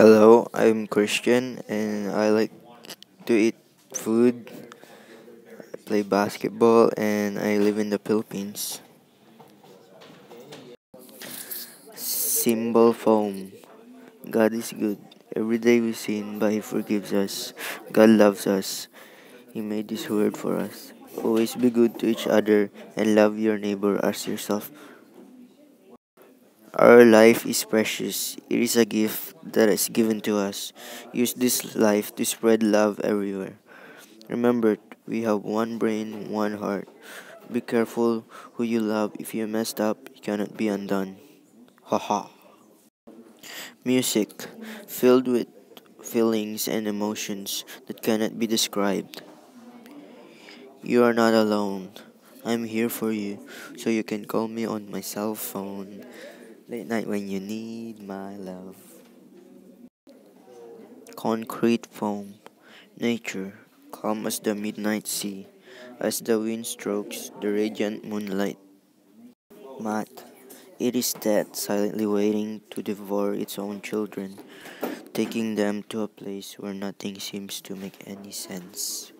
Hello, I'm Christian and I like to eat food, play basketball, and I live in the Philippines. Symbol foam. God is good. Every day we sin, but He forgives us. God loves us. He made this word for us. Always be good to each other and love your neighbor as yourself. Our life is precious. It is a gift that is given to us. Use this life to spread love everywhere. Remember, we have one brain, one heart. Be careful who you love. If you messed up, you cannot be undone. Haha. Music filled with feelings and emotions that cannot be described. You are not alone. I'm here for you, so you can call me on my cell phone late night when you need my love. Concrete poem, nature, calm as the midnight sea, as the wind strokes the radiant moonlight. Math, it is death silently waiting to devour its own children, taking them to a place where nothing seems to make any sense.